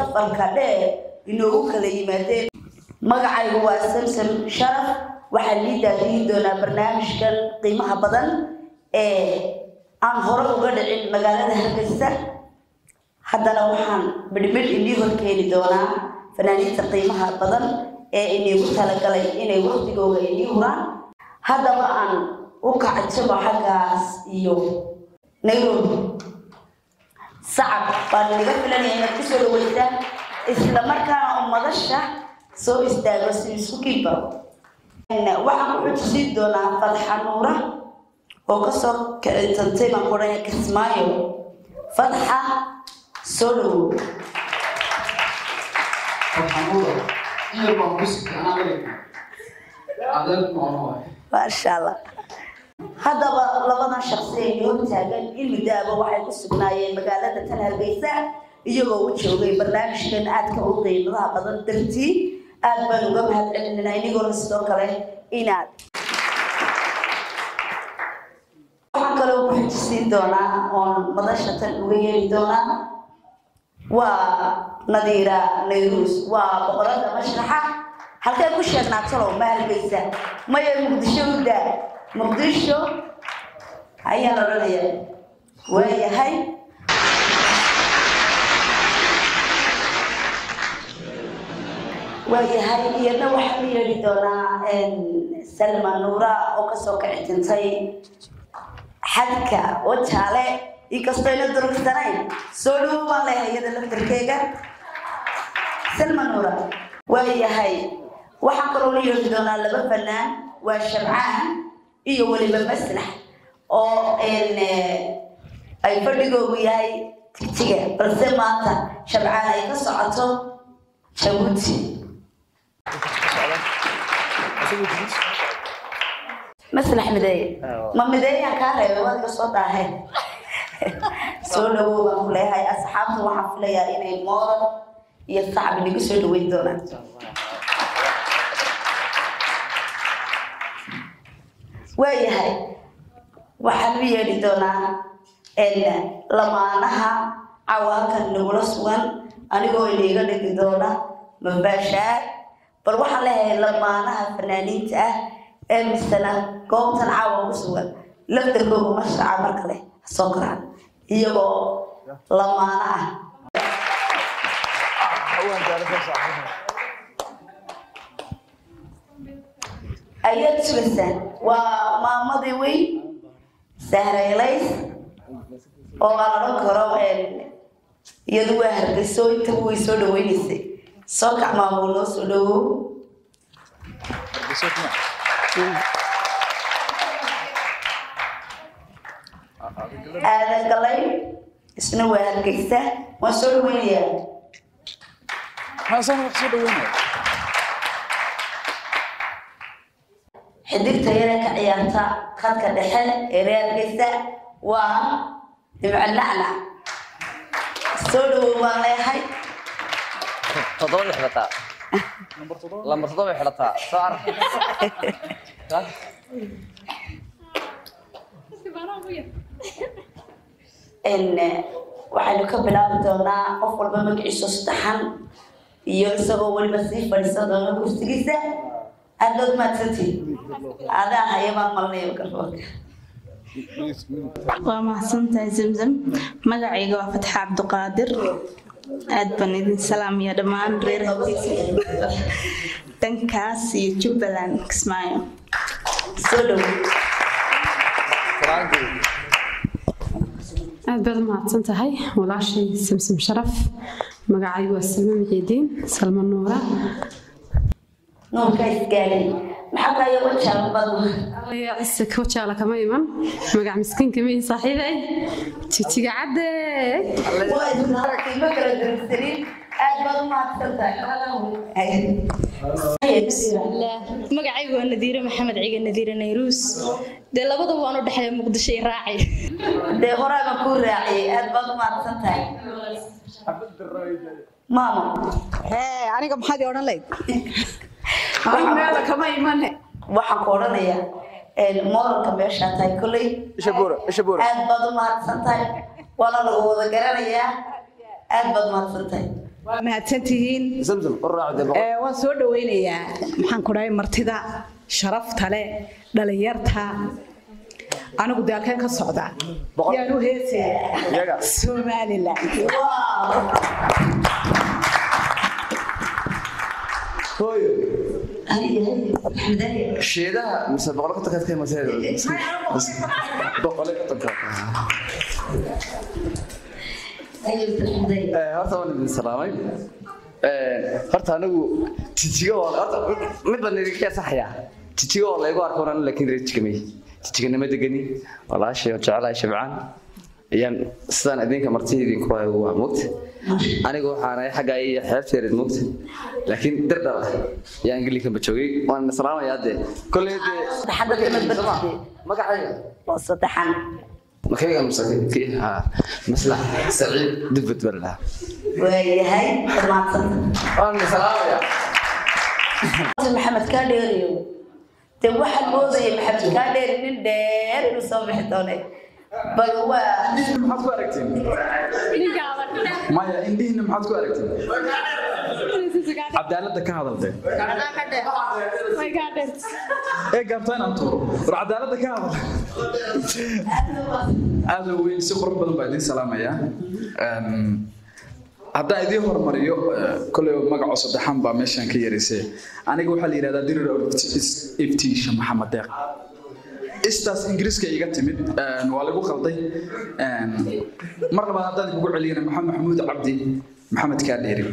Safarka dheer inoogu kala yimaadeen. Magacaygu waa samsam sharaf waxaa lii daadiyin doonaa barnaamijkan qiimaha badan ee aan hore uga dhicin magaalada hargeysa. Haddana waxaan midhmidh inii horkeeni doonaa fanaaniinta qiimaha badan ee iniigu talagalay inay waqtigooga inii huraan. Haddaba aan u kacjabo xaggaas iyo nairobi sacab baan inaga filanaya inaad ku soo dhaweysaan isla markaana ummadasha soo istaago si isku kiiba waxaan ku xujisiin doonaa fadxa nuura oo ka soo kicintantay baan ku odhanaya kismaayo. Fadxa soo dhawow baa maasha allah. Haddaba labadan shaqsi ee noo taagan in waxay ku sugnaayeen magaalada tan hargeysa iyagoo u joogay barnaamijkan aadka u qiimadaha badan. Dartii aad baan uga mahad celinayna inigoona sidoo kale inaad. Waxaan kaloo ku xijisiin doonaa oon madasha tan uga yeeri doonaa waa nadiira nayrus waa boqorada mashraxa. Halkee ku sheegnaa ma hargeysa maya muqdisho u muqdisho ayaan odhanaya waayahay waayahay iyadna waxaan u yeedhi doonaa salma nuura oo ka soo kicitintay xadka oo jaale inkastoo ina durugsanayn soo dhawo baan leeyahay iyada laftarkeega salma nuura waayahay waxaan kaloo la yeedhi doonaa laba fanaan waa shabcaan iyo weliba maslax oo ay fadhigoogu yahay tigtiga balse maanta shabcaan ay ka socoto jabuuti maslax mideeye ma mideeyaan kaa reebay waad iga soo daahay soo dhawow baan ku leeyahay asxaabta waxaan filayaa inay moodan iyo sacab inagu soo dhaweyn doonaan waayahay waxaan u yeedhi doonaa lamaanaha cawa halkan nagula sugan. Anigoo iniga dhigi doona mabaashaar bal waxaan leeyahay lamaanaha fanaaniinta ah ee misana goobtan caawa ku sugan. Laftarkooga mashraca mar kale soo koraan. Iyagoo lamaano ah ayaad sugaysaan. Waa maamadii weyn sahraylays oo aan odhan karo iyadu waa hargeyso intaba way soo dhaweynaysay. Soo kac maamul noo soo dhawow aadan galay isna waa hargeysa. Waan soo dhaweynayaa Hasan wax soo dhaweynaya. Xidigta yare ka ciyaarta khadka dhexe ee reer hargeysa waa dhimco nacnac soo dhawow baan lambar soo arag. Waxaynu ka bilaabi doonaa qof walba magaciisa saddexan iyo isagoo weliba sii fadhiisan doona kursigiisa aad baad mahadsantihin adaa haya baan mikrofoonka waa mahadsantahay zamzam magacayga waa fatxa cabdiqaadir aad baan idin salaamaya dhammaan reer dhankaas iyo jubbaland kismaayo. Soo dhow. Aad baad mahadsan tahay walaashay samsam sharaf. Magacaygu waa salma miciidiin salma nuura cise kojaala kama iman magac miskiin kama ihi saaxiibay jijiga cadde waa idin aragtay ma kala dirigsanin aad baad u mahadsantahay magacaygu waa nadiire maxamed ciga nadiire nayruus dee labadaba waan u dhexeeya muqdisho i raacay dee horaa baan kuu raaciyey aad baad u mahadsantahay maama aniga maxaad odhan layd waxaan ku odhanayaa moralka meeshaa tahay buura aad baad u mahadsan tahay waana lagu wada garanayaa. Aad baad u mahadsan tahay waa mahadsan tihiin waan soo dhaweynayaa maxaan ku dhahay martida sharafta leh dhalinyarta anigu de halkeen ka socda. Yaan u heesaya somalilan hooyo sheedaha mise boqol Ali. Eh, horta waan idin salaamay. Eh, horta anigu jijiga waa horta mid baan idinka saxayaa jijiga waa laygu arko anigu laakiin reer jigamay jijiganima degani. Walaashay oo jecelahay shabcaan. Ayaan sidaan idinka martida idinku hayo waa mogta anigu waxaan ahay xagga iyo xeebteerid mogta laakiin dirdhal ah. Ayaa ingiliikanba joogay? Waan salaamayaa dee. Ma waa saddexan makayga maslax saciid dubad barla waayahay waan salaamayaa maxamed kaa dheeriyo. Dee waxaan moodayay maxamed kaa dheeri nin dheer inuu soo bixi doone maxaad ku aragteen maya indhihiina maxaad ku aragteen cadaaladda ka hadaltee ee gaabtaa inaan tuuro. War cadaaladda ka hadal aada weyn si qurux badan baa idiin salaamayaa haddaan idiin hormariyo eh, koley magaco saddexan baa meeshaan ka yaraysay aniga waxaa la yidhahdaa dirir iftiisha maxamed deeq istaas ingiriiska iga timid. Waa lagu qalday. Mar labaad haddaan kugu celiyana maxamed maxamuud cabdi maxamed kaadheeri.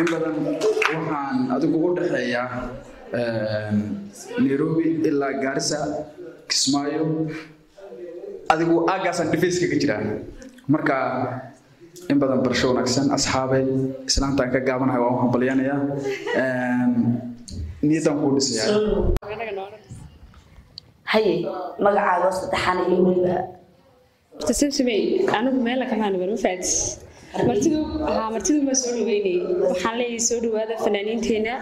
In badan waxaan adigu u dhexeeyaa nairobi ilaa gaarisa kismaayo. Adigu aagaasaan dhifayska ka jiraa. Marka in badan barasho wanaagsan asxaabay islaantaan ka gaabanahay waan u hambalyanayaa niyadan kuu dhisayaa haye magacaaga oo saddexan iyo weliba. Tasamsamey anigu meela kamaan ma faadis martidu haa martidu ma soo dhaweynayay waxaan leeyahay soo dhawaada fanaaniinteena.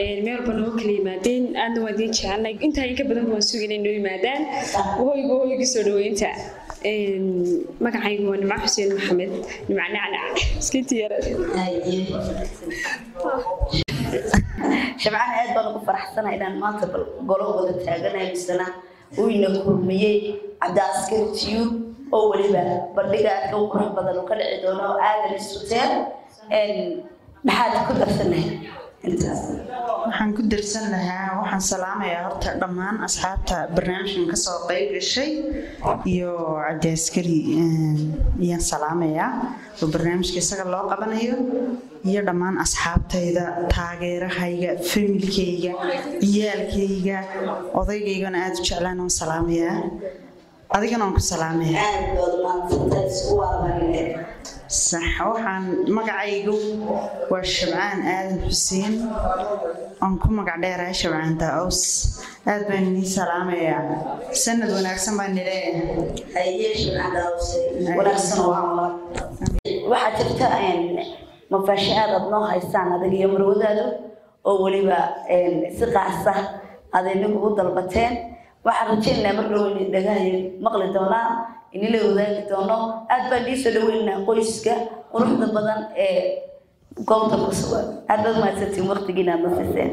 Een, meel walba noo kala yimaadeen. Aadna waa idiin jecelnay intaa inka badan waan sugi inay noo yimaadaan. Hoyga hoyga soo dhaweynta magacaygu waa nimco xuseen maxamed. Nimco nacnac iskiinti yara shabcaan aad baan ugu faraxsanahay inaan maanta bal golo wada taaganahay misana uu ina kulmiyey cabdiaskari tiyub oo weliba bandhiga aadka u qurux badan uu ka dhici doono aadan isuteen maxaad ku darsanahay intaas? Waxaan ku darsan lahaa waxaan salaamayaa horta dhammaan asxaabta barnaamijkan ka soo qayb gashay iyo cabdi askari ayaan salaamayaa oo barnaamijka isaga loo qabanayo iyo dhammaan asxaabtayda taageerahayga familkayga ciyaalkayga odaygaygana aada u jeclaan oon salaamayaa adigana waan ku waabarile sax waxaan magacaygu waa shabcaan aadan xuseen aan ku magac dheerahay shabcaan daa'us aad baan inii salaamayaa sanad wanaagsan baan nileeyahay oo mafaasha aad noo haysaan adag iyo marwadaadu oo weliba si qaasa aad inagu u dalbateen. Waxaan rajaynaynaa mar dhow dhagahay maqli doonaan inila wadaagi doono. Aad baan dhiisoo dhaweynaynaa qoyska quruxda badan ee goobta ku sugan. Aad baad mahadsantiin waqtigiina aad nasiseen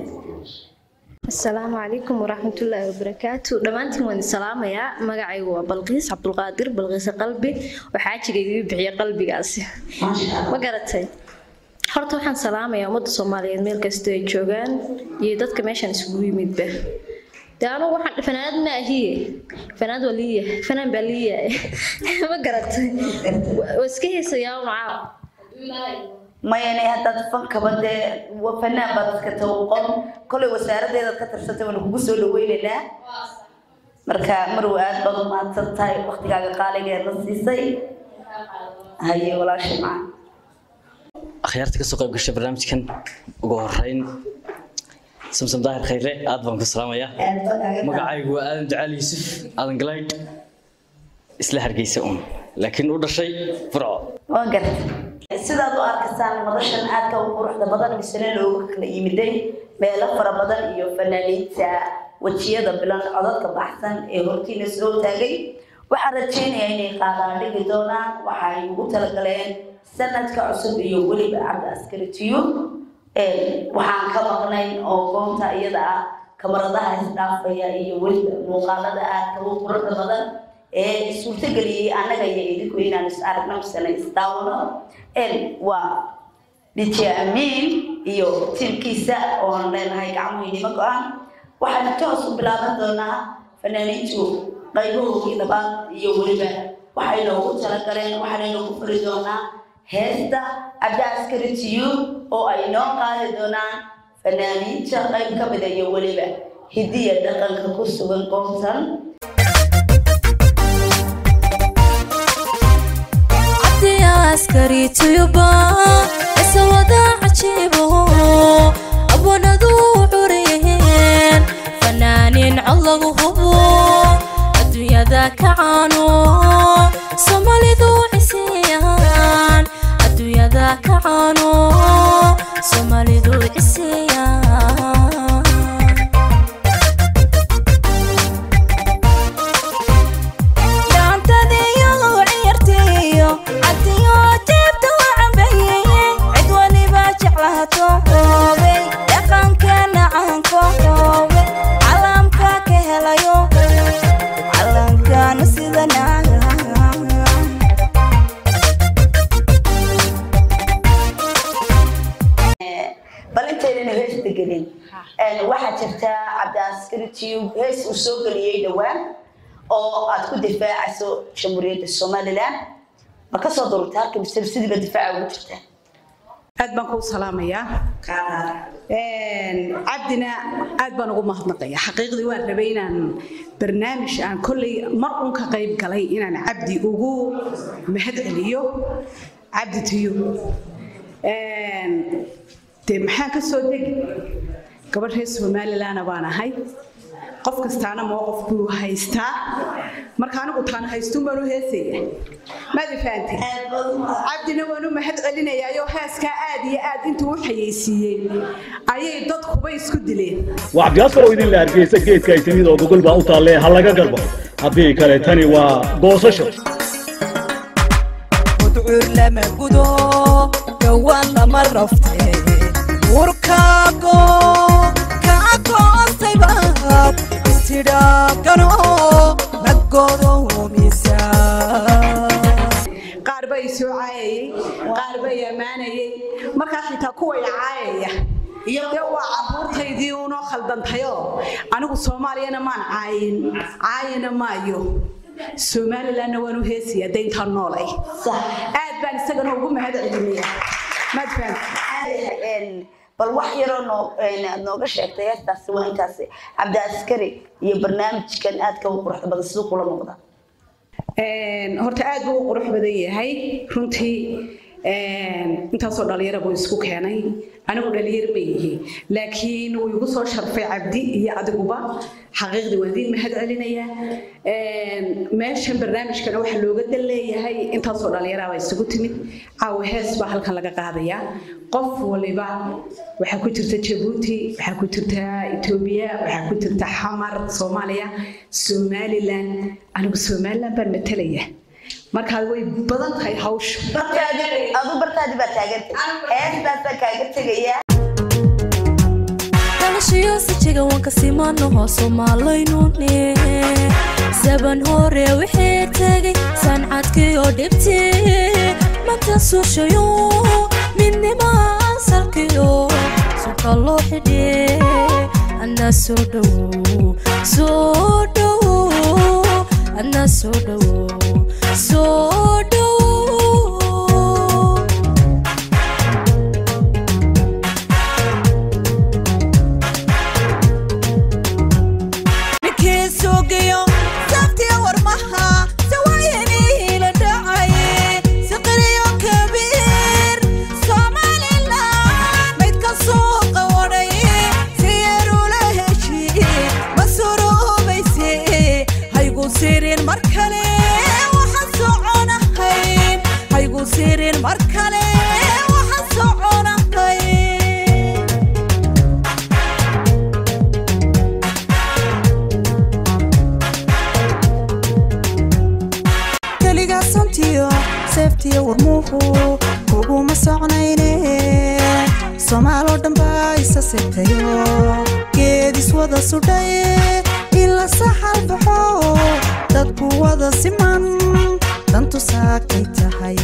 asalaamu calaykum waraxmatullaahi wabarakaatu dhammaantiin waan salaamayaa. Magacaygu waa balqiis cabdulqaadir balqiise qalbi. Waxaa jiga igu bixiya qalbigaasi ma garatay horta waxaan salaamayaa ummadda soomaaliyeed meel kasta ay joogaan iyo dadka meeshan isugu yimidba. Dee anugu waxaan fanaanad ma ahiye fanaanad waa liiyahay fanaan baa liiyahay ma garatay waa iska heesayaa un caab haddaad fankaba dee fanaan baad iska tawqon. Kolay wasaaradeedaad ka tirsantay waana kugu soo dhaweynaynaa marka marwa aad baad u mahadsan tahay waktigaaga siisay. Haye walaashay macaan akhyaarta ka soo qayb gashay barnaamijkan ugu horeyn samsam daahir khayre aad baan ku salaamayaa magacaygu waa aadan ducaal yuusuf aadan galaydh isla hargeysa un laakiin u dhashay burco waan gartay. Sidaad u arkaysaan madashan aadka u quruxda badan misena looga kala yimiday meelo fara badan iyo fanaaniinta wejiyada bilan codadka baxsan ee hortiina soo taagay. Waxaan rajaynayaa inay qaadaan dhigi doonaan waxay ugu talagaleen sanadka cusub iyo weliba cabdi askari tiyo waxaan ka maqnayn oo goobta iyada ah kamaradaha isdhaafaya iyo weliba muuqaalada aadka u quruxda badan. Ee suurtageliyey annaga iyo idinku inaan is aragno misena isdaawano waa dj amiin iyo tiimkiisa oon leenahay gacmuhiinima go'aan. Waxaan toos u bilaaban doonaa fanaaniintu qaybahoogii labaad iyo weliba. Waxay noogu talagaleen waxaana noogu furi doonaa heesta cabdi askari tiyu oo ay noo qaadi doonaan fanaaniinta qayb ka mida iyo weliba hidiya dhaqanka ku sugan goobtan. Askari tuyuba isawada waxaanu Soomaalidu isiyaan aad ku difaacayso jamhuuriyadda somalilan ma ka soo durugta halka mise sidiiba difaaca ugu jirta? Aad baan kuu salaamayaa cabdina aad baan ugu mahadnaqaya. Xaqiiqdii waan rabay inaan barnaamij aan kolley mar un ka qayb galay inaan cabdi ugu mahad celiyo. Cabdi tiyo. Dee maxaan ka soo degi? Gabadh reer somalilandna baan ahay qof kastaana mowqif buu haystaa? Marka anigu taan haystuun baan u heesaya maadi fahanti cabdina waan u mahad celinayaayo heeskaa aad iyo aad intuu u xayeysiiyey ayay dadkuba isku dileen. Waa cabdiyaasar oo idin la hargeysa geedka ay timid oo gogol baa u taallee ha laga galbo. Haddii kale tani waa goosasho. Mudcuur lama gudo dhowaan lama rafte urkaago khaldantayoo anigu soomaaliyana maan caayin caayina maayo somalilandna waan u heesaya de intaan noolay aad baan isagana ugu mahad celinaya maad fahamti bal wax yaroo nooga sheegtay heestaasi waa intaasi cabdi askari iyo barnaamijkan aadka u quruxda badan siduu kula muuqda horta aad buu u qurux badan yahay runtii intaasoo dhalinyara buu isku keenay. Anigu dhalinyar ma yihi. Laakiin wuu igu soo sharfay cabdi iyo adiguba xaqiiqdii waan idiin mahad celinaya. Meeshan barnaamijkana waxaa looga dan leeyahay intaasoo dhalinyara baa isugu timid. Caawa hees baa halkan laga qaadayaa qof waliba waxaa ku jirta jabuuti waxaa ku jirta etoobiya waxaa ku jirta xamar soomaaliya somalilan. Anigu somalilan baan matalaya markaa way badan tahay hawshu adu bartaadi baa taagantay heestaasaan kaaga tegaya dhalashiyo sijiga waan kasimanaho soomaalaynuune saban hore wixii tegay sancadkiyo dhibti. Manta suushayo midnima salkiyo suka loo xidhe ana soo dhowo soo dhowo ana soo dhowo soo wada sudhaye ila saxal baxo dadku wada siman dantu saakay tahay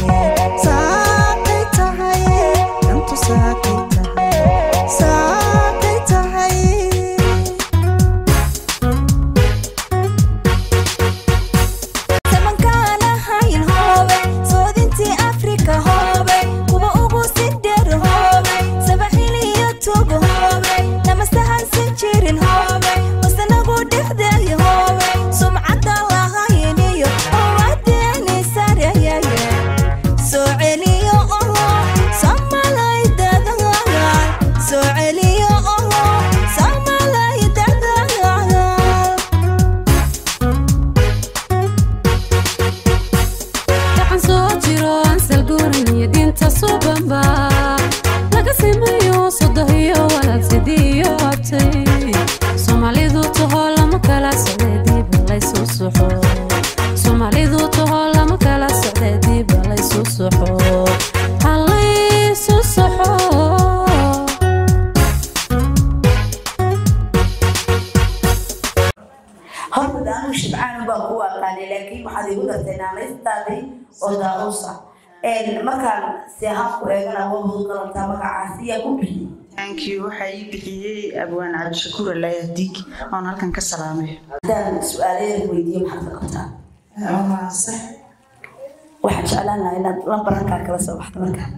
budqalantaa magacaasi yaa ku bixiyey. Thank you. Waxaa ii bixiyey abwaan cabdishakuur alayaadiig oon halkan ka salaamay haddaan su'aaladeeda weydiiyo maxaad ka qabtaa? Waxaan jeclaan lahaa inaad lambarankaa kala soo baxdo markaa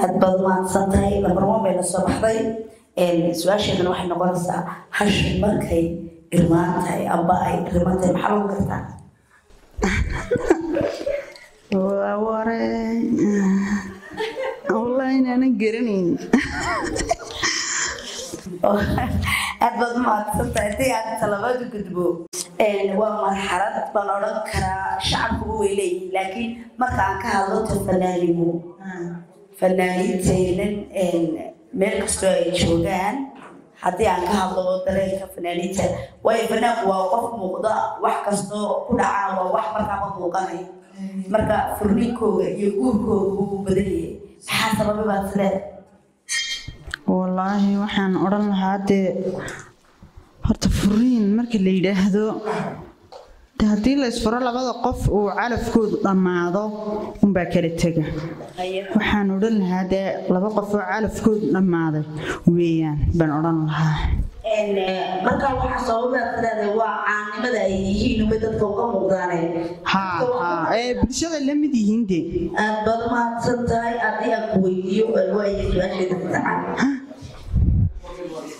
aad baad mahadsan tahay lambar one bay la soo baxday. Su'aasheedana waxay noqonaysaa hashi markay irmaan tahay amba ay riman tahay maxaa lagu gartaa ware wallahi inaanan garanayn aad baad mahadsan tahay haddii aad talabaad u gudbo waa marxalad baan odhan karaa shacabkuba way leeyihiin laakiin marka aan ka hadlo ta fanaanimo fanaaniinteenan meel kastoo ay joogaan haddii aan ka hadlo dareenka fanaaniinta waayo fanaanku waa qof muuqda wax kastoo ku dhacana waa wax markaaba muuqanaya marka furninkooga iyo guurkooga wuu badan yahay. Maxaa sababa baad isleedahay wallaahi waxaan odhan lahaa dee horta furiin marka la yidhaahdo de haddii la isfuro labada qof uu calafkoodu dhammaado unbaa kala tega. Waxaan odhan lahaa dee laba qof oo calafkoodu dhammaaday weeyaan baan odhan lahaa. Marka waxaa sababaad isleedahay waa caanimada ay yihiin umay dadka uga haa ee bulshada la mid yihiin de aad baad mahadsan tahay haddii aan ku weydiiyo su'aasheeda ku kartaa aniga haa waan ku heesi karaa maxaa ka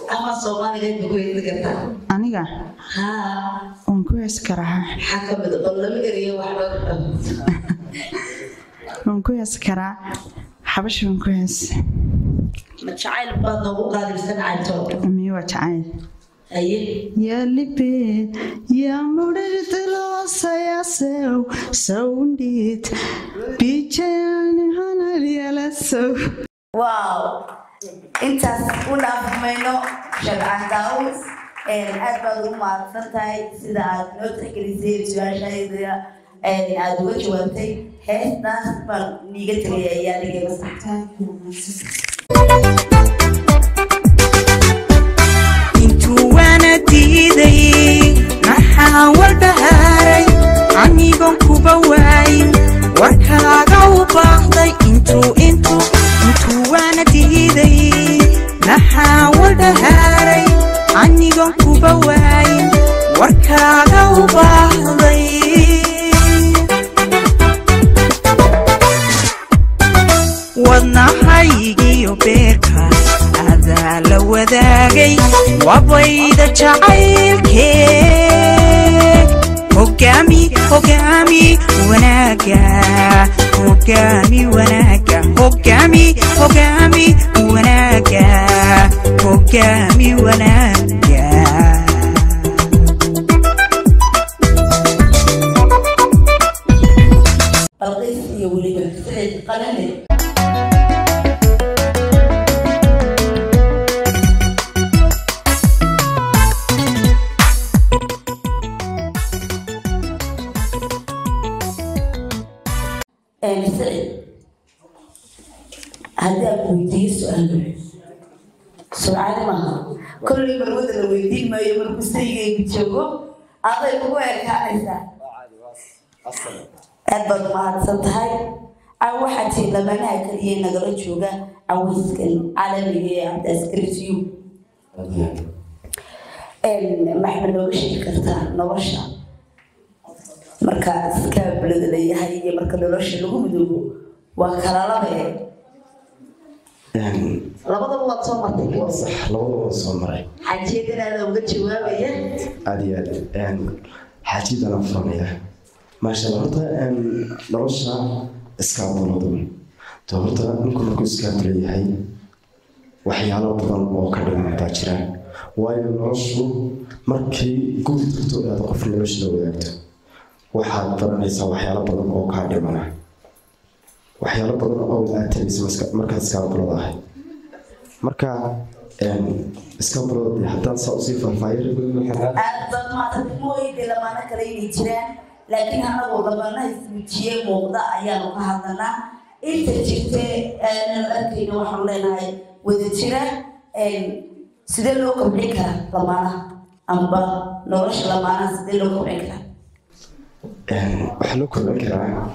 mid bal lama eriyo wax loo waan ku heesi karaa? Xabashi waan ku heesi ma jacayl baad noogu qaadibsan cayto miyo waa jacayl. Haye Ya libe, ya mudhirtilosayasew, sawndit, bijan hanal yalasow. Intaas u dhaafmayno shabcaan daawus aad baad ugu mahadsan tahay sida aad noo tixgelisay su'aashayda aad uga jawaabtay heestaas baan niiga tegaya ayaa dhigay masaxta intuu waana diiday maxaa walbahaaray anigoon kuba waayin warkaaga u baahday intuu intuu waana diiday maxaa walbahaaray anigoon kuba waayin warkaaga u baahday wadnahaygiyo beerka adaa la wadaagay wabayda jacaylkee hogaami hogaami wanaaga hogaami wanaaga قدامي قدامي وناك قدامي وناك kartaa nolosha marka iskaabulada leeyahay iyo marka nolosha lagu midoobo waa kala labe labadaba waad soo martay? Sax labadaba waan soo maray xajeedanaada uga jawaabaya? Aad iyo aad. Xaajidana furanaya. Maasha allah horta nolosha iskaabuladu to horta ninku markuu iskaabula yahay waxyaalo badan oo ka dhiman baa jiraan waayo noloshu markay gubi tagto aad qof nolosha la wadaagto waxaad baranaysaa waxyaalo badan oo kaa dhimana waxyaalo badan oo aad taraysa markaad iskaabulada ahay marka iskaabulada haddaan saa u sii faahfaahiyo aad baad maanta mooyide lamaano kale inay jiraan laakiin anagu lamaanaha ismujiye muuqda ayaanu ka hadlanaa inta jirte aanan arkayna waxaanu leenahay wada jira sidee loo kobcin karaa lamaanaha amba nolosha lamaanaha sidee loo kobcin karaa? Waxaa loo kordhin karaa?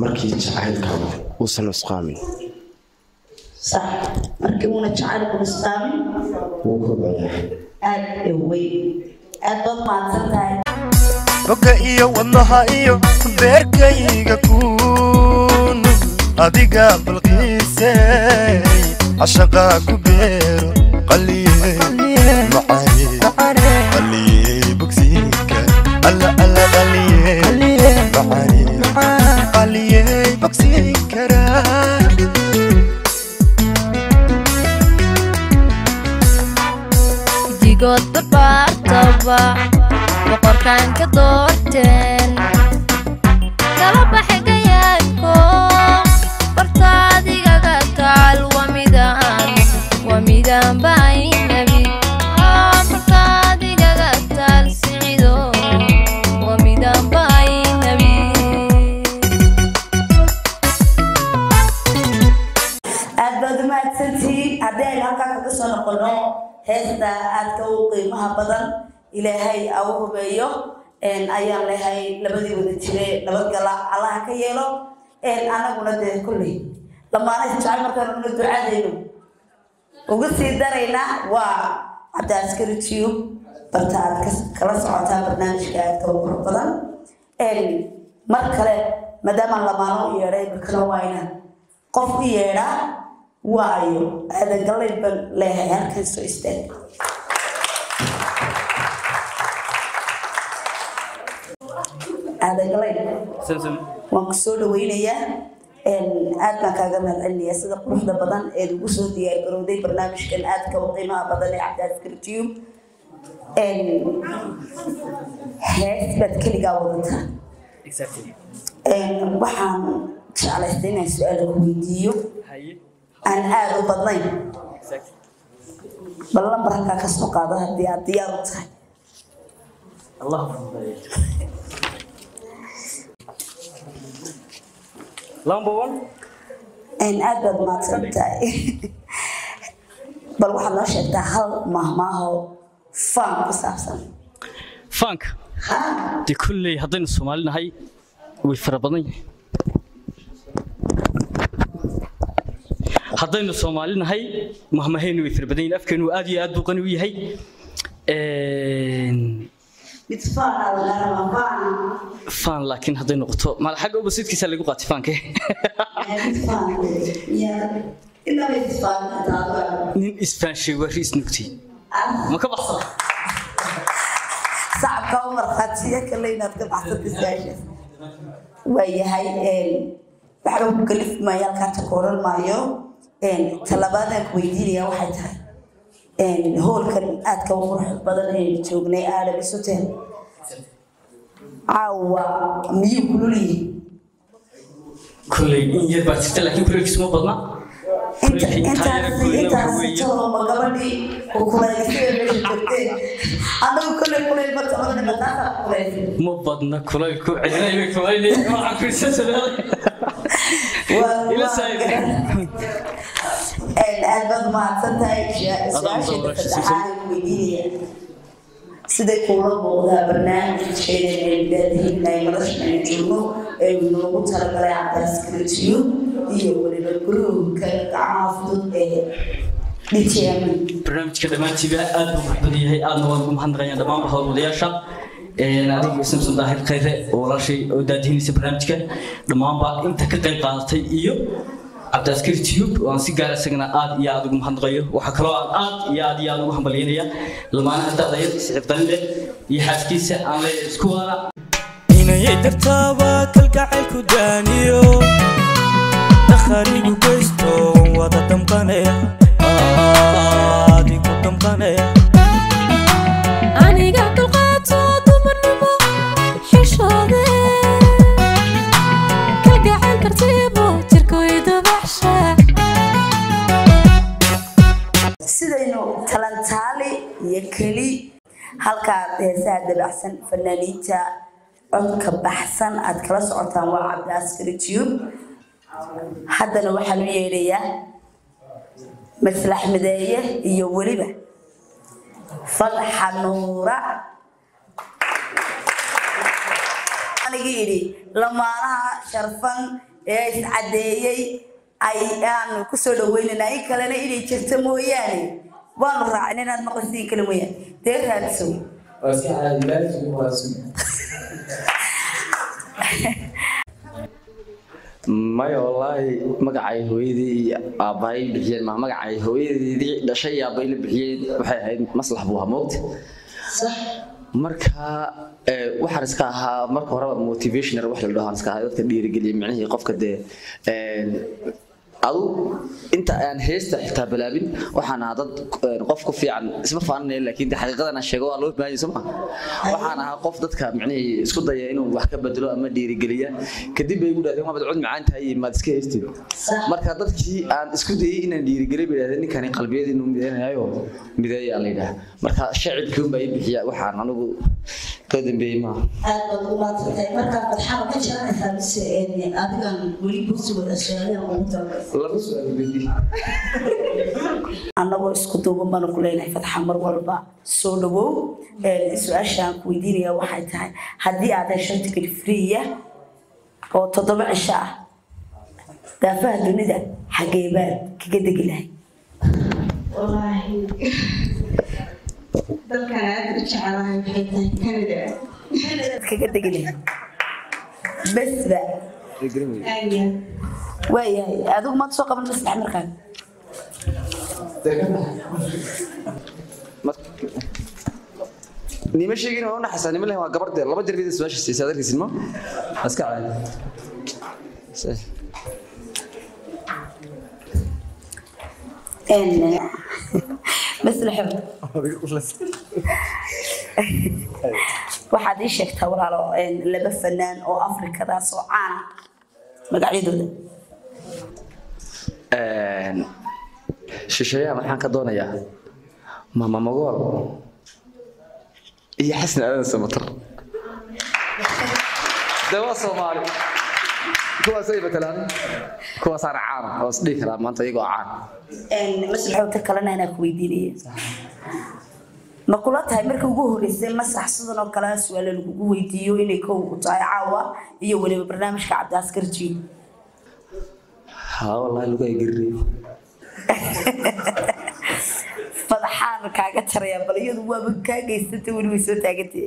Markii jacaylkaada uusan nusqaamin sax markii uuna jacaylku nusqaamin wuu kobcayaa aad wey aad baad mahadsan tahay bogga iyo wadnaha iyo beerkayga kuun adiga balqiisey cashaqaa ku beero qaliyey macane digood barbaartaba boqorkaan ka doorteen heesta aadka u qiimaha badan ilaahay au rumeeyo ayaan lehay labadii wada jire nabadgala allaha ka yeelo anaguna dee kulley lamaana isjecel markaan una ducadayno. Uga sii daraynaa waa cabdiaskari tube barta aad ka- kala socotaa barnaamijka aadka u qurux badan. Mar kale maadaamaan lamaano u yeedhay markana waa inaan qof u yeedhaa waayo aadan galayd baan leeyahay halkan soo istaag waan ku soo dhaweynayaa aad baan kaaga mahadcelinayaa sida quruxda badan eed ugu soo diyaar garowday barnaamijkan aadka u qiimaha badan ee cabdiaskari tube hees baad keligaa wadataa waxaan jeclaystay inaan su'aala ku weydiiyo aan aada u badnayn bal lambar halkaa ka soo qaado haddii aad diyaar u tahay aad baad mahadsan tahay bal waxaad noo sheegtaa hal mahmaaho faan ku saabsan faanka dee kolley haddaynu soomaali nahay way fara badan yihiin haddaynu soomaali nahay mahmahaynu way yihiin afkeenu aad iyo aad buu qani u yahay. Faan laakiin hadday noqoto. Maal xagga ubasiidkiisa lagu qaatay faanke. Taado nin isfaanshay waa riis nugtay ma ka baxsada sacabka u markhaatiya kale inaad ka baxsata su'aashaas waayahay waxba ku kalif maayo halkaa ta ku odhan maayo talabaadaan ku weydiinaya waxay tahay hoolkan aadka u qurux badan aynu joognay aadam isuteen caawa miyuu kululyihi kulley in yar baa jirta laakiin kuleylkiisuma badna intaas toloma gabadhii kukulaysiga meesha joogteen anagu kolley kuleyl ma tabanna mataasaa kulaysi ma badna kulaylku cidinayba kulaylay waxaan kuisasadaada ila aad baad mahadsan tahay su'aasheeda saddexaad weydiinaya siday kuula muuqdaa barnaamijkeedaadahiinay madasha aynu joogno ee noogu talagalay cabdaaskiritiyo iyo weliba gruubka gacmaha fudud ee dhijm barnaamijka dhammaantiiba aad buu qurxbadan yahay aadna waan ugu mahadnaqayaa dhammaan howlwadayaasha adiga samson daahir khayre oo walaashay oo daadihinaysa barnaamijka dhammaanba inta ka qayb qaadatay iyo cabdiaskari tube waan si gaar isagana aad iyo aad ugu mahadnaqayo. Waxaa kaloo aan aad iyo aad iyo aad ugu hambalyaynaya lamaanaha da'dayar siciib qalile iyo xaaskiisa aan leeyahay isku waara. Inayay dartaaba kalgacaylku fanaaniinta codka baxsan aad kala socotaan waa cabdiaskari haddana waxaan u yeedhayaa maslax mideeye iyo weliba fadxa nuura. Anigii idhi lamaanaha sharfan ee iscadeeyey ayaanu ku soo dhaweynaynaa in kalena inay jirto mooyaane. Waanu raacin inaad maqlisiin kale mooyaane. Dee raadsow maya wallaahi magacay hooyadii iyo aabbahay bixiyeen ma magacay hooyadeedii dhashay iyo aabbahay la bixiyeen waxay ahayd maslax buu ahaa moogta marka ee, waxaan iska ahaa marka horeba motivational wax la dhahaan iska ahaa dadka dhiirigeliya micnihii qofka dee een, adu inta aan heesta xitaa bilaabin waxaan ahaa dad een, qof ku fiican isma faananaya laakiin de xaqiiqadan aan sheego waa loo baahan yahay soo ma? Waxaan ahaa qof dadka micnihii isku daya inuu wax ka bedelo ama dhiirigeliya. Kadib bay igu dhahdeen waa cod macaan tahay iyo maad iska heystid marka dadkii aan isku dayay inaan dhiirigeliyo bay dhahdeen ninkani qalbiyada inuu mideynayo mideeyaa la yidhaah marka shacibkii unbaa bixiya waxaan anigu dambeeyey maaha aad baad u maadsantahay. Markaa madxama ka jaranaysaa mise adigan weli kursi wada su'aalaha ugu dambaysa laba su'aal weydii annagoo isku duuban baanu ku leenahay fadxa mar walba. Soo dhawow Ee, su'aashaan ku weydiinaya waxay tahay haddii aad hesho tikid freeya oo toddoba cisho ah daafaha dunida xagee baad kaga degi lahay. Wallaahi dalkan aad u jecelahay waxay tahay canada. Canadaad kaga degi lahay besba. Aaya waayahay. Adigu maad soo qaban maslax markaan. Nima sheegin waa unaxasaa nima lahin waa gabar dee laba jarbida su'aasha siisa adarkiisin ma iska caadi maslaxo waxaad ii sheegtaa walaalo laba fanaan oo afrikadaas oo caan ah magacyadooda shisheeyaha maxaan ka doonayaa? Mama magool iyo xasan aadan samatar. Dee waa soomaali kuwaas ay matalaan kuwaasaana caana oo is dhihi karaa maanta iyagoo caan. Een, maslaxo ta kalena inaan ku weydiinaya ma kula tahay markii ugu horeysay masax sidan oo kale su'aalo lagugu weydiiyo inay kow u tahay caawa iyo weliba barnaamijka cabdiaskar jiin haa wallaahi lagu aygerinayo madaxaan kaaga jaraya bal iyadu waaba kaa geysatay weli way soo taagantay.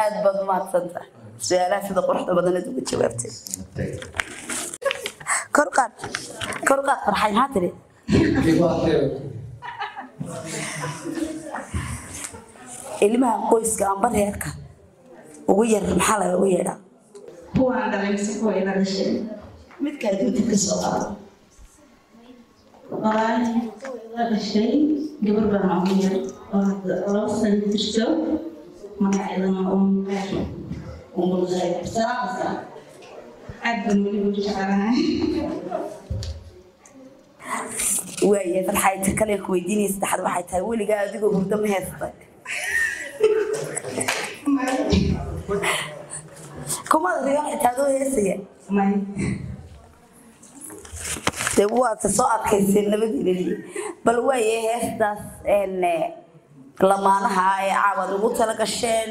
Aad baad umaadsanta su'aalaha sida quruxda badanaad uga jawaabtay kor qaad kor qaad farxay maxaa tiri ilmaha qoyska amba reerka ugu yar maxaa lagagu yeedhaa kuwaan dhalay mise kuwa ila dhashay midkaa dib ka soo qaado wallaahi la dhashay gabar baan ugu yar oo laba sano jirto magaceedana umulzay waaye farxayta kale ku weydiinaya saddexaad waxay tahay weligaa adigoo hurdo ma heesta kumaad riyoon xitaa adoo heesaya dee waadse soo adkayseen labadiinani bal waaye heestaas lamaanaha ee caawad ugu tala gasheen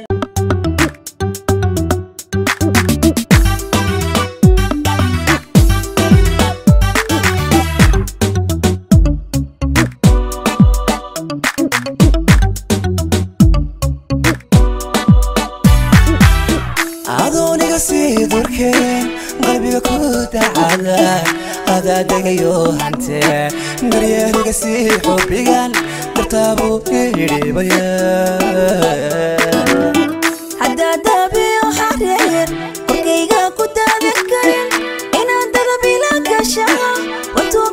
inaan dadabila gasha watuu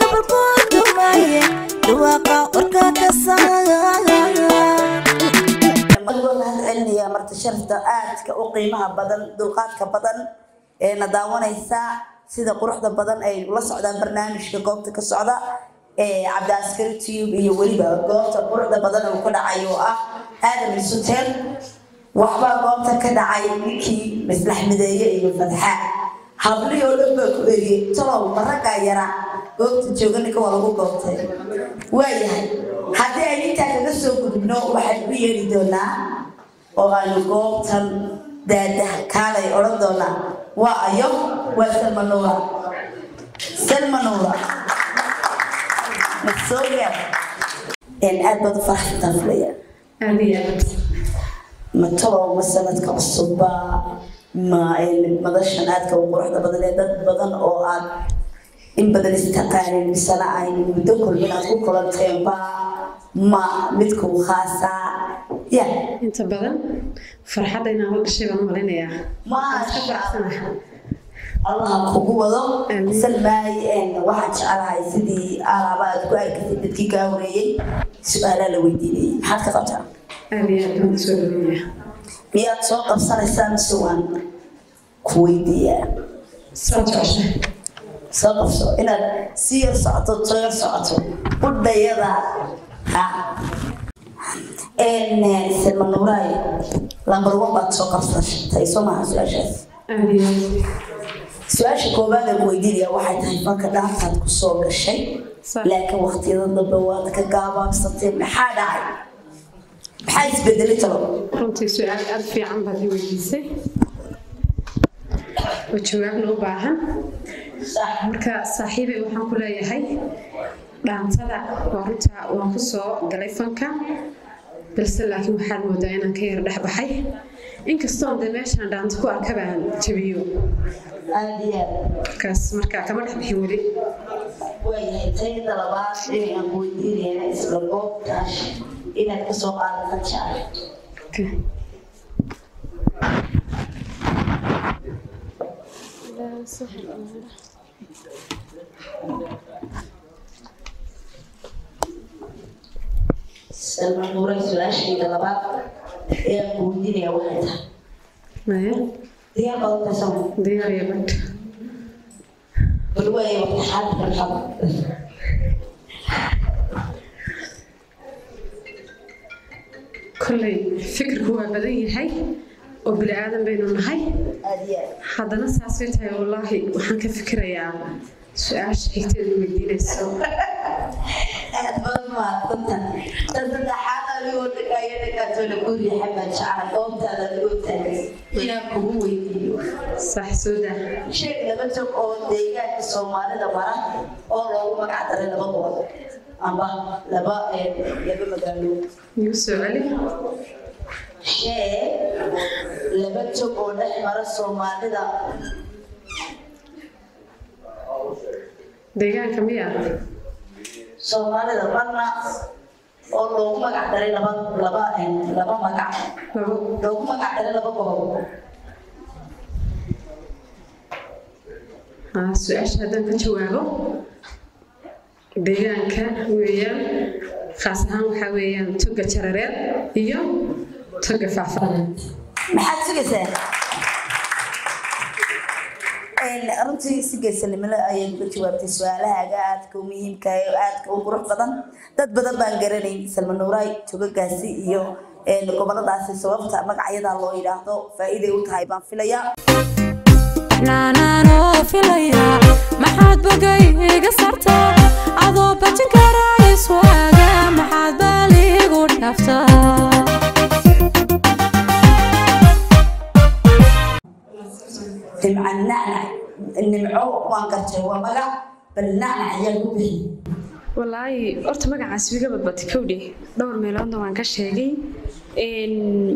gabalkoo dumaaye dubaaqa warka ka saar شرف دقات كأقيمها بدن دلقات كبدن إيه، نداونا الساعة سيدا قروح ده بدن أي الله سعدا برنامج كقبط كسعدا إيه، عبد العسكري تيوب أي ولي بقبط قروح ده بدن وكل عيوة. هذا من سوتيل. وحبا قبط كده عيوكي مثل حمدية أي الفتحة. حضري يقول لك إيه ترى مرة كايرة قبط تشوفني كوالله قبط ويا هذا اللي تعرف نفسه كنت بنوع واحد بيجي دونا oo aanu goobtan daadaha kaalay odhan doonaa waa ayo waa salma nuura salma nuura masooga aad baad u faraxsantaa ma sanadka cusubba ma madashan aadka u quruxda badan ee dad badan oo aad in badan istaqaanin misana aynu muddo kulmin aad ku kulanteenba ma midku khaasa ya inta badan farxadda inaan la dhashay baan malinayaa allaha kugu wado. Salmaay waxaan jecelahay sidii alaaba aad ku arkisay dadkii kaa horeeyey su'aalaa la weydiinayay maxaad ka qabtaa miyaad soo qabsanaysaa mise waan ku weydiiyaa soo qabso inaad si yar socoto soo yar socoto udhayada ha salma nuuraay lambar one baad soo qabsatay su'aashaas su'aasha koobaad aan weydiinaya waxay tahay marka dhaantaad ku soo gashay. Laakiin waqtiyada dambe waad ka gaabaabsatay maxaa dhacay? Maxaa isbedelay talo? Runtii su'aal aad fiican baad i weydiisay. Oo jawaabna u baahan. Marka saaxiibay waxaan ku leeyahay dhaantada waa runta waan ku soo galay fanka balse laakiin waxaad moodaa inaan ka yar dhex baxay inkastoon dee meeshaan dhaanta ku arkaba aan jabiyo aad iyo aad markaas marka kama dhex bixin weli waayahay tayada labaad inaan weydiinayna isla goobtaas inaad ka soo qaadata jecel salma su'aashayda labaad ee waxay tahay diyaar bal maxaa kolley fikirku waa badan yahay oo bini aadan baynu nahay haddana saasay tahay wallaahi waxaan ka fikirayaa su'aasha xigteedu weydiinayso aad badan mahadsantan tan saddexaad adigoo dhigaya dhagaatoona ku riixa baan jecla goobtaada adigoo taagay inaan kugu weydiiyo. Sax soo daa sheeg laba tog oo deegaanka soomaalida mara oo loogu magac daray laba gobol amba laba laba magaalo. Igu soo celi sheeg laba tog oo dhex mara soomaalida deegaanka miya soomaalida marna oo loogu magac daray laba laba laba magac loogu magac daray laba gobol su'aasha haddaan ka jawaabo deegaanka weeyaan khaas ahaan waxaa weeyaan toga jarareed iyo toga faahfaaheed maxaad sugaysaa runtii si geesanimada ayay uga jawaabtay su'aalahaaga aadka u muhiimka ah oo aadka u qurux badan. Dad badan baan garanayn salma nuuraay togagaasi iyo goboladaasi sababta magacyadaa loo yidhaahdo faa'iiday u tahay baan filayaa. Naanaanoo filaya maxaad bagay iga sartaa adoo bajin karaa iswaaga maxaad baaligu dhaaftaa nimca nacnac nimco waan gartay waa magac bal nacnac ayaan ku bixiyey walaahi horta magacaas wiga badbatay kowdhe dhowr meeloodna waan ka sheegay.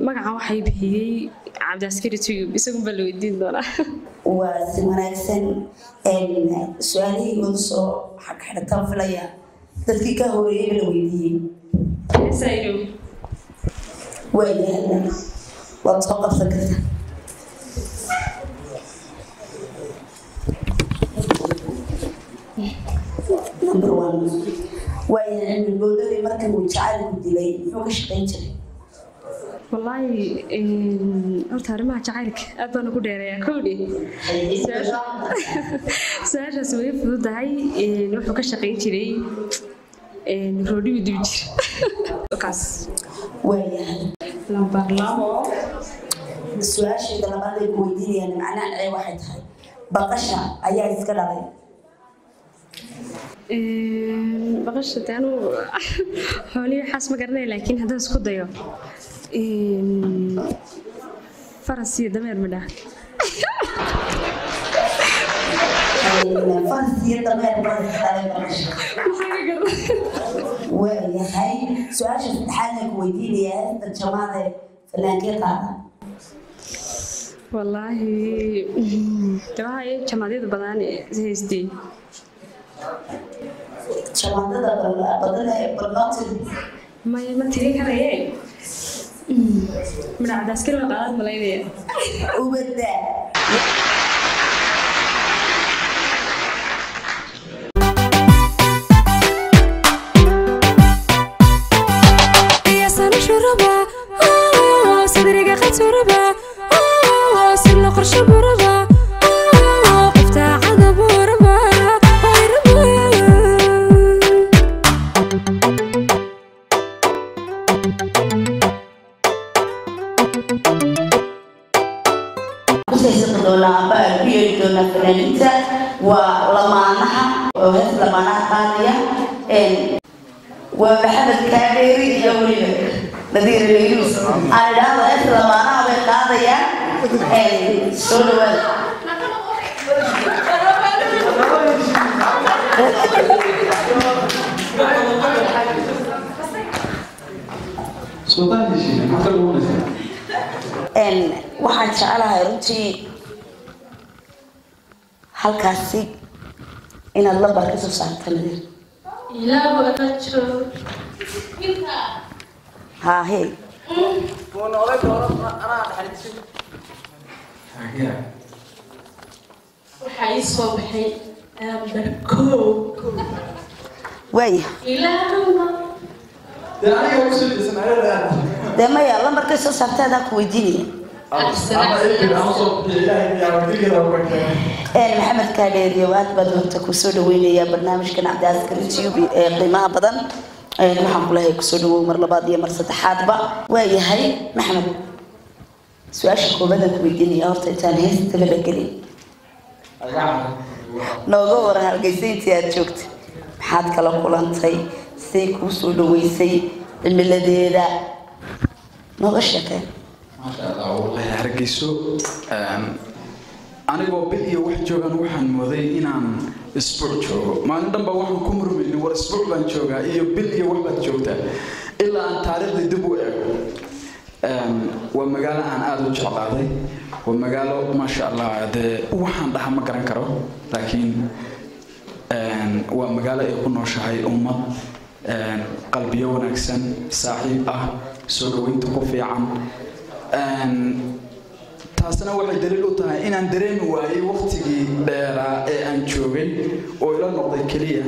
Magacan waxay bixiyey cabdiaskari tuyub isagunbaa la weydiin doonaa. Waa si wanaagsan su'aalihii wada soo xagxidhataan filaya. Dadkii ka horeeyey la weydiiyey. Saydo. waayahay waad soo qabsan kartaa cilmigoodadii markan uu jacaylku dilay muxuu ka shaqayn jiray walaahi een, horta arrimaha jacaylka aad baan ugu dheereeyaa kowdhe su'aashaas way fududahay Een, wuxuu ka shaqayn jiray roodhigu dibi jira su'aasheeda labaad ay ku weydiinayaan macnaha waxay tahay. Baqasha ayaa iska dhalay baqasha de anu xoolihii waxaas ma garanaya laakiin haddaan isku dayo. Faras iyo dameer ma dhaha. Waayahay su'aasha saddexaad aan ku weydiinayaa heesta jamaade falaankee qaada wallaahi de waxay jamaadyada badan haystay balnooti maya ma tiri karaye midhacda askari la qaadad malaynaya doonaa amba aan ku yeeri doonaa fanaaniinta waa lamaanaha oo hees lamaanaha qaadaya waa maxamed kaadheeri iyo weliba nadiir leylus aan idhaahdo hees lamaanaha bay qaadayaan soo dhawaada Een, waxaan jecelahay runtii halkaasi inaad lambar ka soo saarta waxaa ii soo baxay ambar koow waaya dee maya lambarkay soo saarta adaan ku weydiinaya maxamed kaadheeriyo aad baad horta ku soo dhaweynayaa barnaamijkan cabdiaskari tube ee qiimaha badan waxaan ku leeyahay ku soo dhawow mar labaad iyo mar saddexaadba waayahay maxamed su'aasha koobaadaan ku weydiinaya horta intaan heestaba la gelin nooga waran hargeysayntii aad joogtay maxaad kala kulantay say kuu soo dhaweysay cimiladeeda nooga sheekeen een, anigoo bil iyo wax joogan waxaan mooday inaan isbuuc joogo. Maalin dhanba waxaan ku murmayni war isbuuc baan joogaa iyo bil iyo wax baad joogtaa. Ilaa aan taariikhda dib u eego. Een, waa magaalo aan aada u jeclaaday. Waa magaalo maasha allah dee waxaan dhaha ma garan karo laakiin een, waa magaalo ay ku nooshahay ummad qalbiyo wanaagsan saaxiib ah soo dhaweynta ku fiican. Een, taasna waxay daliil u tahay inaan dareemi waayey waqtigii dheeraa ee aan joogay oo ila noqday keliya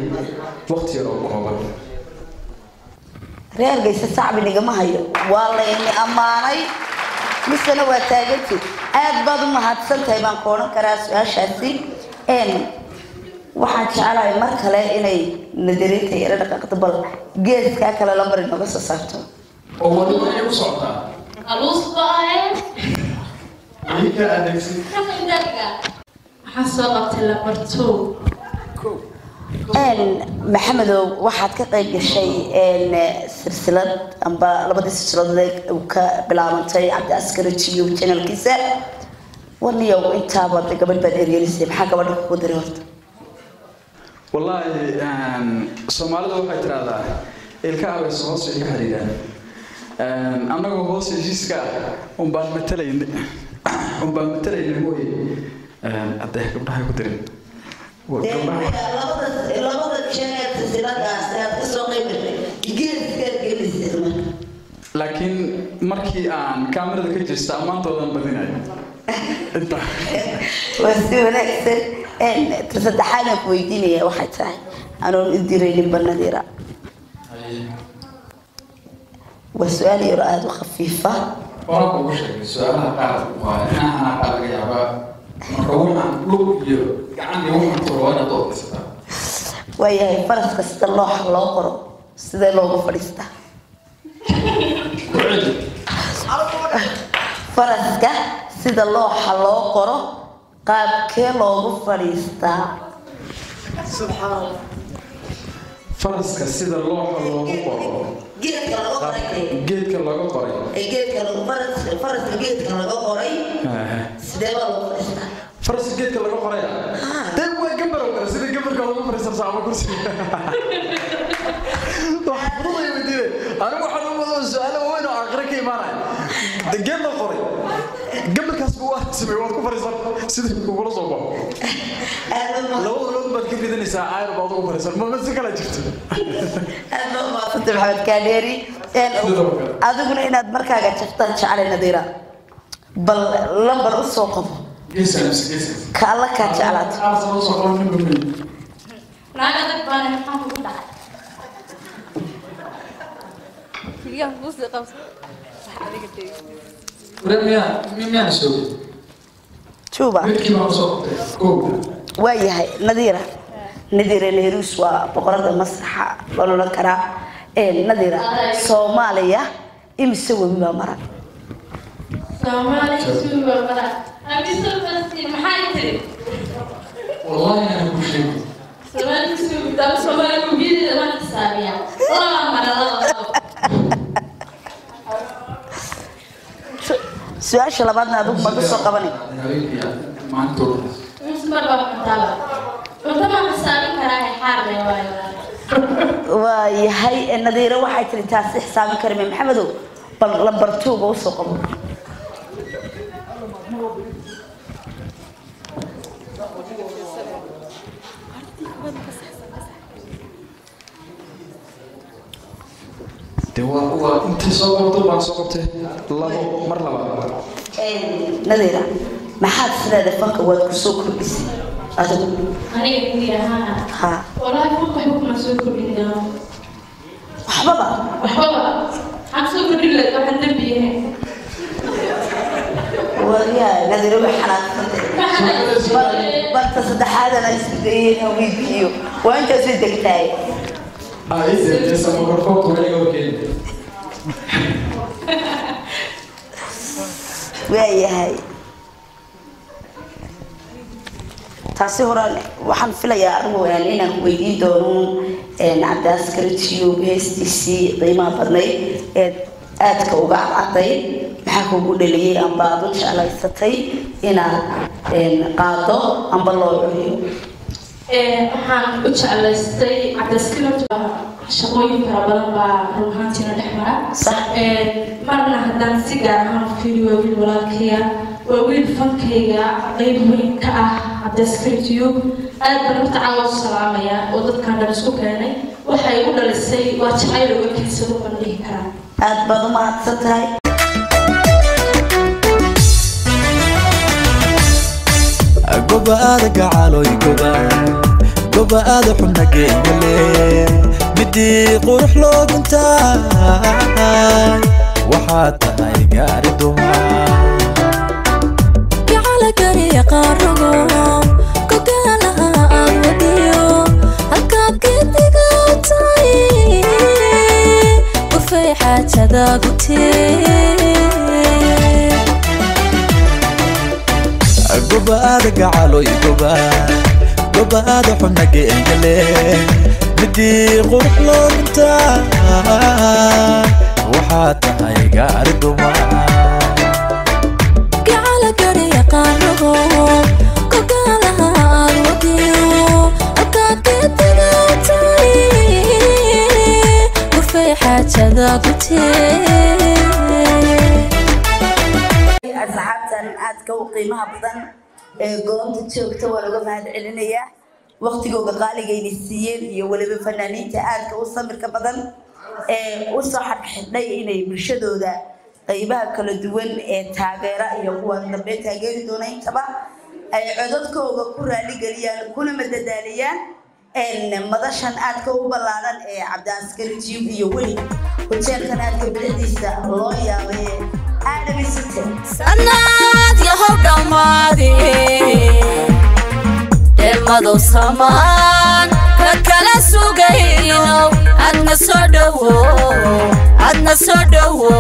waqti yar oo kooban. Reer geysa sacbi nigama hayo. Waa layni ammaanay. Misena waa taaganti aad baad u mahadsan tahay baan ku odhan karaa su'aashaasi waxaan jeclahay mar kale inay nadarinta yara dhaqaaqdo bal geeskaa kale lamar inooga soo saarto. Oo waliba inay u socotaa. Waxaan soo qabtay lambar two maxamedow waxaad ka qayb gashay silsilad amba labadii silsiladood uu ka bilaabantay cabdi askari jiyo janalkiisa warniyow intaaba de gabadh baad eryelisay maxaa gabadha kugu diray horta wallaahi soomaalida waxay tidhahdaa ilkaha way hoos way ka xiriiraan annagoo hoos heshiiska ah unbaan matalayna unbaan matalayna mooye. Haddee gabdhaha ku dirin geeskaad gelisay laakiin markii aan kaamirada ka jeesta ammaantoodan badinayo inta. Waa si wanaagsan ta saddexaad aan ku weydiinaya waxay tahay. Anoon u diraynin banadiira waa su'aal yaro aada u khafiifa. Hore kugu sheegay su'aalaha qaar. Waa inaha qaar laga yaabaa. Marka waxaan lug iyo gacan iyo waxaan turo waa inaad oodaysataa waayahay faraska sida looxa loo qoro. Sidee loogu fadhiistaa? Faraska sida looxa loo qoro قاب كيلو فريستا. سبحان. فرس كسيد الله الله أكبر جيت كلا قري. جيت كلا قري. إيه، جيت كلا فرس فرس جيت كلا قري. سيد الله فرس جيت كلا قري. آه. هو جبر ولا سيد جبر كلا قري سر سامو كرسي تحفظ يا مدير أنا محلو مدرسة أنا وينو عقرك يمرع جيت كلا قري gambarkaas buu waa samey waad ku fariisan. Sida kugula soo baxo. Laba walood baad ka ridanaysaa ayr baad ugu fariisan. Ma si kala jirto. Aad baa umahadsantay maxamed kaadheeri adiguna inaad markaaga jaftaan jeclay nadiira. Bal lambar u soo qabo ka alla kaa jeclaato naaga dad baan miyaan soo juba midkii baan u soo qabtay kow waayahay nadiira nadiira neerus waa boqorada masraxa loo odhan karaa nadiira soomaaliya imise webi baa mara. Soomaali suuba mara amisolfasti maxay tiri wallahi ana ku sheegi soomaali suuba soomaali kugeedida ma xisaabiya laba mara laba su'aasha labaadna adigu ma xaar le waayo waayahay nadiira waxay tiri taasi xisaabin karime maxamedow. Bal lambar tuuga u soo qabo de waa waa intii soo qabto baan soo qabtay labo mar labaad nadiira maxaad sideeda fanka waad ku soo kordhisay adigu aniga kuli ahaana ha walahi fanka waxba kuma soo kordhin doona waxbaba waxbaba maxaan soo kordhin lahayd waxaan dembi yahay waryaa nadiira way xanaaqsantay barta saddexaadana isku dayeen ha weydiiyo waa intaasay degtaay waayahay taasi horaan waxaan filayaa anigu inaan weydiin doono cabdiaskari tiyub heestiisii qiimaha badnayd ee aadka uga cadcaday maxaa kugu dhaliyey amba aad u jeclaysatay inaad qaado amba loo celiyo waxaan u jeclaystay cabdiaskari shaqooyin fara badan baa run ahaantiina dhex mara. Marna haddaan si gaar ahaan u fiiri waa wiil walaalkaya waa wiil fankayga qeyb weyn ka ah cabdiaskari tiyub aad baan horta caawa u salaamaya oo dadkan dhan isku keenay. Waxay u dhalisay waa jacayl oo wekiisadu baan dhihi karaa aad baad u mahadsan tahay gooba'aada gacaalooyinkooda gooba'aada xubna geemale midii qurux looguntaa waxaa tahay gaari dumaa حتى ذاقتي gobaada gacaalooy goba gobaada xubnaga engale midii qurux loo rintaa waxaa tahay gaari duma حاجة ذاقتي u qiimaha badan ee goobta joogta waan uga mahad celinayaa waqtigooga qaaligayna siiyeen iyo weliba fanaaniinta aadka u samirka badan ee u soo xadxidhay inay bulshadooda qaybaha kala duwan ee taageera iyo kuwa dambe taageeri doona. Intaba ay codadkooga ku raaligeliyaan kuna madadaaliyaan madashan aadka u ballaaran ee cabdiaskari jiib iyo weli hojeelkan aadka bidixdiisa loo yaabay sanad yahow dhammaade dheelmadow samaan ka kala sugayno adna soo dhowo adna soo dhowo